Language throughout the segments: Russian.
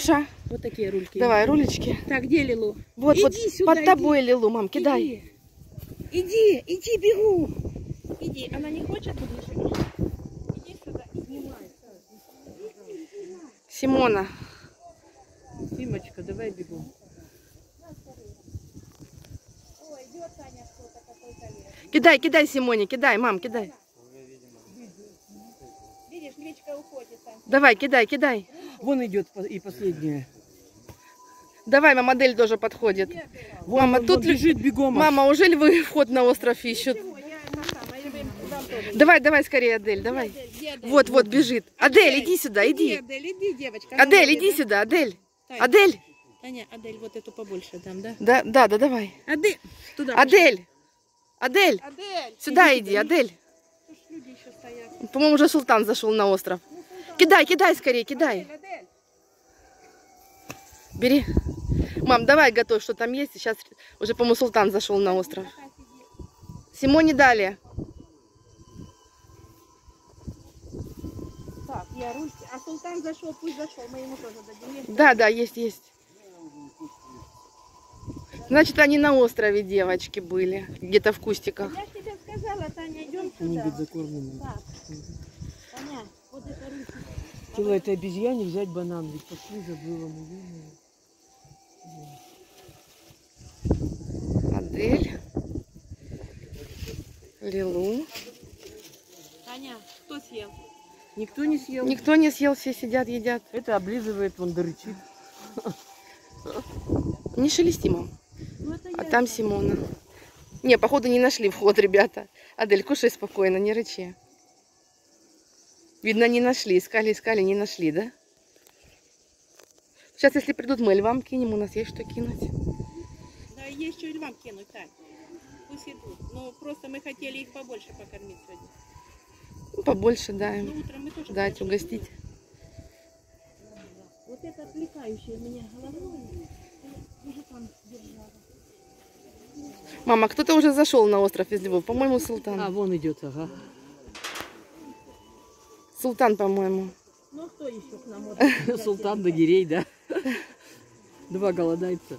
Ша, Вот такие рульки. давай, рулечки. Так, где Лилу? Вот, Иди вот сюда, под иди. тобой, Лилу, мам, кидай. Иди. Иди, иди, бегу. Иди, она не хочет будешь? Иди сюда и снимай. Симона. Симочка, давай бегу. Кидай, кидай, Симоне, кидай, мам, кидай. Видишь, Личка уходит. Давай, кидай, кидай. Вон идет и последняя. Давай, мама, модель тоже подходит. Вон, Мама, тут вон ли- бежит бегом. Мама, уже львы вход на остров ищут? Тоже. Давай, давай скорее, Адель, давай. Адель, где Адель? Вот, вот, бежит. Адель, иди сюда, Иди, иди. Адель, иди, девочка. Адель, иди сюда, Адель. Адель. Таня, Адель, вот эту побольше дам, да? Да, да, да, давай. Адель, туда. Адель. Адель. Адель. Сюда иди, Адель. Еще стоят? По-моему, уже султан зашел на остров. Кидай, кидай скорее, кидай. Адель. Бери. Мам, давай готовь, что там есть. Сейчас уже, по-моему, султан зашел на остров. Симоне дали. Так, я рульки. А султан зашел, пусть зашел, мы ему тоже дадим. Есть? Да, да, есть, есть. Значит, они на острове девочки были, где-то в кустиках. Я тебе сказала, Таня, идем Они сюда. будут закормлены. Так. Таня, вот это рульки. Хотела этой обезьяне взять банан, ведь пошли, забыла, наверное. Адель. Лилу. Таня, кто съел? Никто не съел. Никто не съел, все сидят, едят. Это облизывает, вон дырычит. Не шелести, мам. Ну А я. там Симона. Не, походу не нашли вход, ребята. Адель, кушай спокойно, не рычи. Видно, не нашли. Искали, искали, не нашли, да? Сейчас, если придут, мы львам кинем, у нас есть что кинуть. Да, есть что и львам кинуть, Тань. Пусть идут. Ну, просто мы хотели их побольше покормить сегодня. Ну, побольше, да, Ну, утром мы тоже дать, хотели. угостить. Вот это отвлекающее меня головное. Я уже там держала. Мама, кто-то уже зашел на остров из Львов. По-моему, Султан. А, вон идет, ага. Султан, по-моему. Ну, кто еще к нам? Султан Багирей, да? Два голодайца.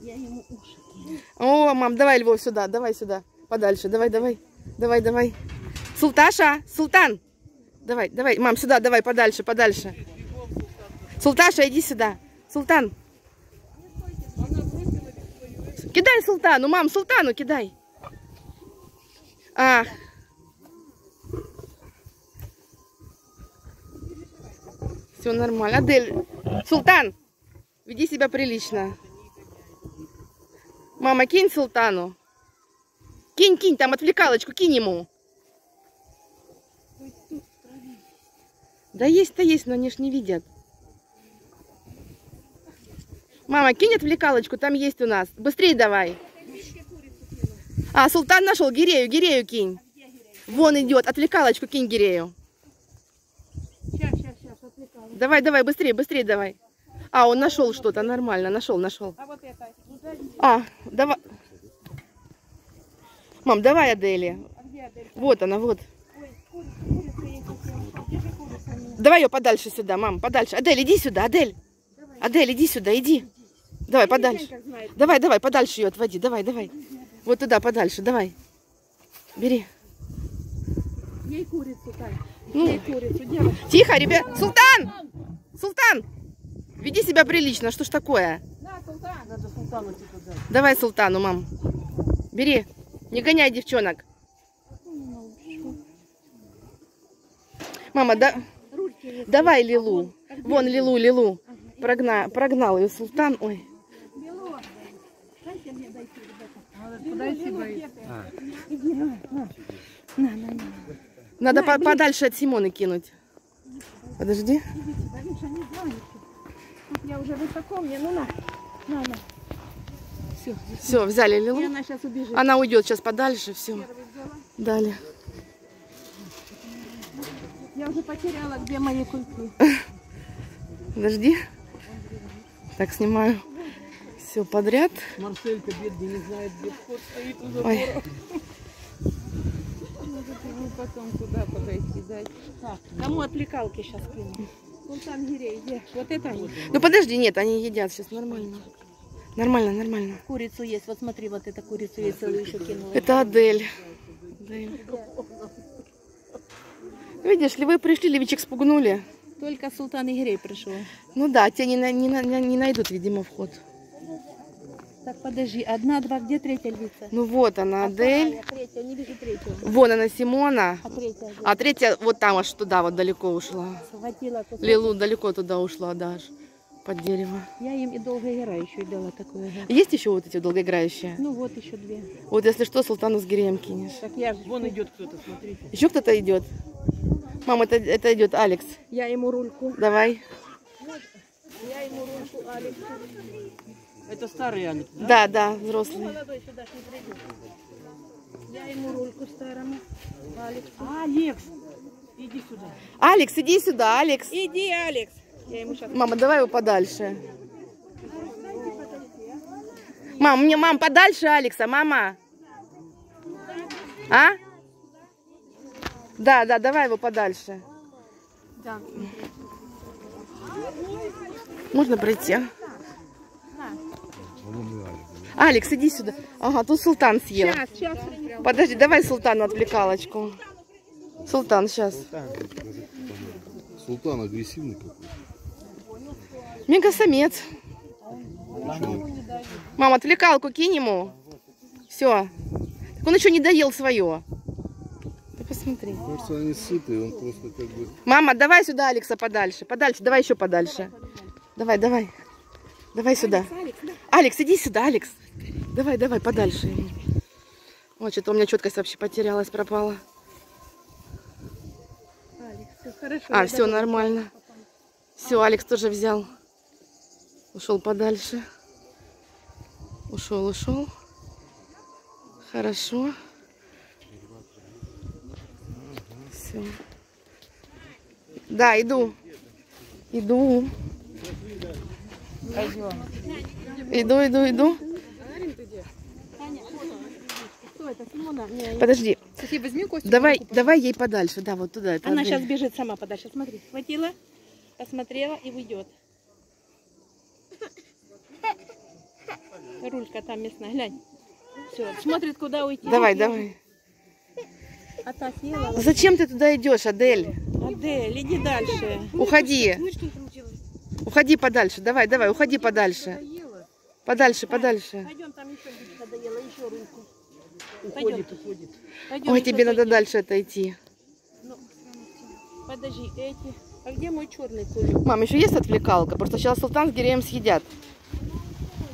Я ему уши кину. О, мам, давай Львов сюда, давай сюда. Подальше, давай, давай. Давай, давай. Султаша, Султан. Давай, давай, мам, сюда, давай, подальше, подальше. Султаша, иди сюда. Султан. Кидай Султану, мам, Султану кидай. А. Все нормально. Адель, Султан, веди себя прилично. Мама, кинь Султану. Кинь, кинь, там отвлекалочку, кинь ему. Да есть-то есть, но они ж не видят. Мама, кинь отвлекалочку, там есть у нас. Быстрее давай. А, Султан нашел, Гирею, Гирею кинь. Вон идет, отвлекалочку кинь Гирею. Сейчас, сейчас, сейчас, отвлекаю. Давай, давай, быстрее, быстрее давай. А, он нашел что-то, нормально, нашел, нашел. А вот это? Сзади. А, давай. Мам, давай Адели. А где Адель? Вот она, вот. Ой, курица, есть? Давай ее подальше сюда, мам, подальше. Адель, иди сюда, Адель. Адель, иди сюда, иди. Давай, подальше. Женька знает. Давай, давай, подальше ее отводи. Давай, давай. Вот туда, подальше, давай. Бери. Ей курицу, Тань. Ну. Ей курицу, девочка. Тихо, ребят. Султан! Султан! Веди себя прилично, что ж такое? На, Султан. Надо султану типа дать. Давай Султану, мам. Бери. Не гоняй девчонок. Мама, да, давай Лилу. Вон Лилу, Лилу. Прогна, прогнал ее Султан. Ой. Бело. Дайте мне дойти, ребята. Подойти боится. Иди, на, на. На, на, на. Надо по- подальше от Симоны кинуть. Подожди. Я уже высоко, мне, ну на. На, на. Все. Все, взяли И Лилу. она сейчас убежит. Она уйдет сейчас подальше. Все. Дали. Я уже потеряла, где мои кульки. Подожди. Так, снимаю все подряд. Марселька бедный не знает, где вход стоит у Ой. забора. потом туда подойти, дать. Так, кому отвлекалки сейчас кину? Султан Гирей, где? Вот это они? Ну подожди, нет, они едят сейчас нормально. Нормально, нормально. Курицу есть, вот смотри, вот эту курицу я целую еще кинула. Это Адель. Адель. Видишь ли, вы пришли, левичек спугнули. Только Султан Игорей пришел. Ну да, те не, не, не найдут, видимо, вход. Так, подожди, одна, два, где третья львица? Ну вот она, Адель. А вторая, третья, не вижу третью. Вон она, Симона. А третья где? А третья вот там аж туда вот далеко ушла. Схватила кусок. Лилу далеко туда ушла даже. Под дерево. Я им и долго играющую дала такое. ага. Есть еще вот эти долгоиграющие? Ну вот еще две. Вот если что, Султану с Гиреем кинешь. Так я, Вон идет кто-то, смотрите. Еще кто-то идет? Мам, это, это идет Алекс. я ему рульку. Давай. Я ему рульку, Алекс. Это старый Алекс, да? Да, да, взрослый. Молодой сюда не придет. Я ему рульку старому. Алекс. Алекс, иди сюда. Алекс, иди сюда, Алекс. Иди, Алекс. Я ему сейчас. Мама, давай его подальше. Мам, мне мам подальше Алекса, мама. А? Да, да, давай его подальше. Да. Можно пройти? Алекс, иди сюда. Ага, тут Султан съел. Сейчас, сейчас. Подожди, давай Султану отвлекалочку. Султан, сейчас. Султан агрессивный какой. Мегасамец. Мам, отвлекалку кинь ему. Все. Так он еще не доел свое. Ты посмотри. Кажется, они сытые, он просто как бы... Мама, давай сюда Алекса подальше. Подальше, давай еще подальше. Давай, давай. Давай сюда. Алекс, иди сюда, Алекс. Давай, давай, подальше. Ой, что-то у меня четкость вообще потерялась, пропала. Алекс, все хорошо. А, все нормально. Все, Алекс тоже взял. Ушел подальше. Ушел, ушел. Хорошо. Все. Да, иду. Иду. Иду, иду, иду. Не, Подожди. Возьми Костю. Давай, давай ей подальше. Да, вот туда. Она сейчас бежит сама подальше. Смотри, схватила, посмотрела и уйдет. Рулька там местная, глянь. Все, смотрит, куда уйти. Давай, давай. А та съела. Зачем ты туда идешь, Адель? Адель, иди дальше. Уходи. Уходи подальше. Давай, давай, уходи подальше. Подальше, подальше. Пойдем, там еще доела, еще рульку. Уходит, уходит. Ой, тебе надо дальше отойти. Подожди, эти. А где мой черный кулик? Мам, еще есть отвлекалка? Просто сейчас Султан с Гиреем съедят.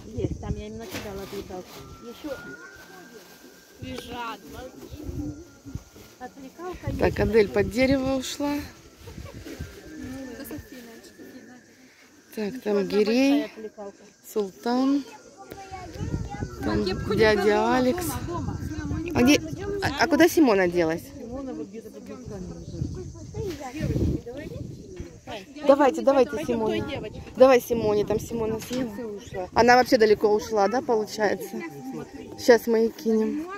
Есть, там я им накидала отвлекалку. Еще. Бежат. Отвлекалка есть. Так, Адель под дерево ушла. Так, там Гирей. Султан, там дядя Алекс. А, где, а, а куда Симона делась? Давайте, давайте, Симона. Давай Симоне, там Симона съела. Она вообще далеко ушла, да, получается? Сейчас мы ее кинем.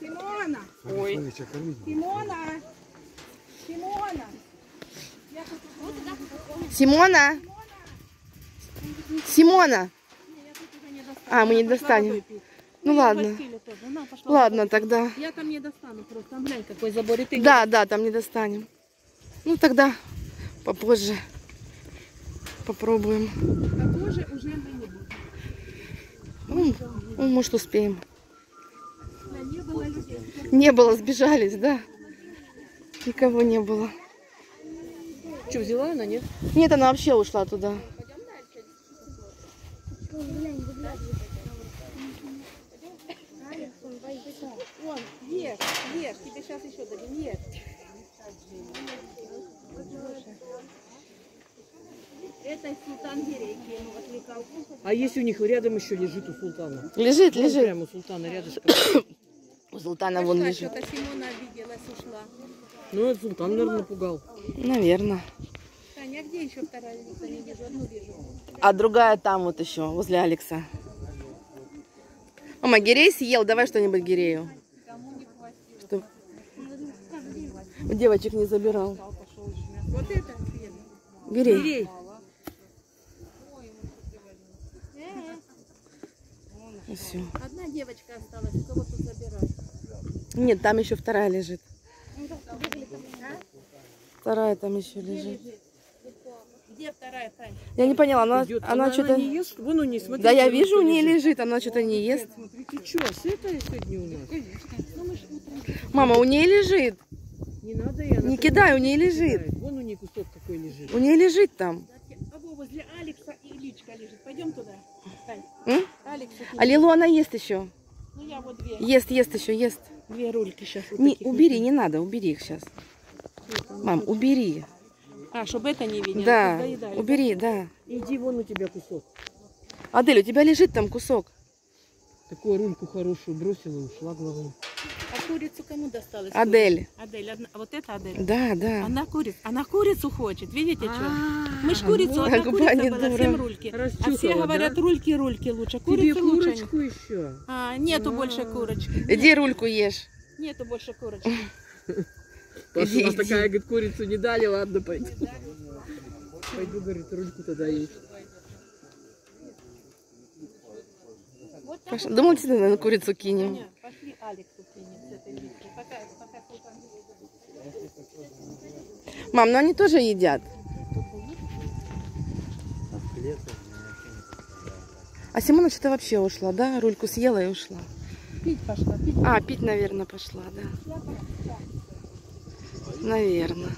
Симона! Ой. Симона! Симона! Симона! Симона! А, мы не достанем. Ну ладно. На, пошла. Ладно тогда. Я там не достану просто. Там глянь, какой забор. И ты Да, да, там не достанем. Ну тогда попозже попробуем. Попозже уже мы не будем. Ну, ну, может успеем. Да, не было людей. Не было, сбежались, да? Никого не было. Что, взяла она, нет? Нет, она вообще ушла туда. Вон, ешь, ешь. Тебе сейчас еще дадим. Ешь. Это Султан отвлекалку. А есть у них рядом еще лежит у султана. Лежит, лежит. Прямо у султана рядом. У Султана вон лежит. что-то Симона обиделась, ушла. Ну, это султан, наверное, напугал. Наверное. А где еще вторая лица? Не вижу, одну вижу. А другая там вот еще, возле Алекса. Мама, Гирей съел, давай что-нибудь Гирею. Что- Девочек не забирал. Вот это. Бери. Бери. Все. Одна девочка осталась, кого тут забирать. Нет, там еще вторая лежит. Вторая там еще лежит. Где вторая Тань? Я не поняла, она, Идет. она, что-то... не ест. Вон у нее, смотри. Да я вижу, у нее лежит. лежит, она что-то не ест. Ты что, сытая сегодня у нас? Мама, у нее лежит. Не надо она Не кидай, у нее не лежит. Вон у нее кусок какой лежит. У нее лежит там. А во, возле Алекса и Личка лежит. Пойдем туда. Тань. Алекс, А Лилу она ест еще. ну я вот две. Ест, ест еще, ест. Две рульки сейчас. Вот Не, убери, не надо, убери их сейчас. Мам, убери. А, чтобы это не видели. Да, убери, да. Иди, вон у тебя кусок. Адель, у тебя лежит там кусок. Такую рульку хорошую бросила и ушла головой. А курицу кому досталось? Адель. Адель, одна- а вот это Адель. Да, да. Она куриц, она курицу хочет, видите что? А, Мы ж курицу, вот. одна курица была, дура. всем рульки. А все говорят, да? рульки, рульки лучше. Тебе Курицу лучше. курочку еще. А, нету больше курочки. Иди рульку ешь. Нету больше курочки. Пошла Иди, такая, говорит, курицу не дали, ладно, пойду. Пойду, говорит, рульку тогда есть. Паша, Думал, действительно на курицу кинем. Пошли Алексу кинем с этой. Пока, пока Мам, ну они тоже едят. А Симона что-то вообще ушла, да? Рульку съела и ушла. пить пошла, пить. А, пить, наверное, пошла, да. Наверное.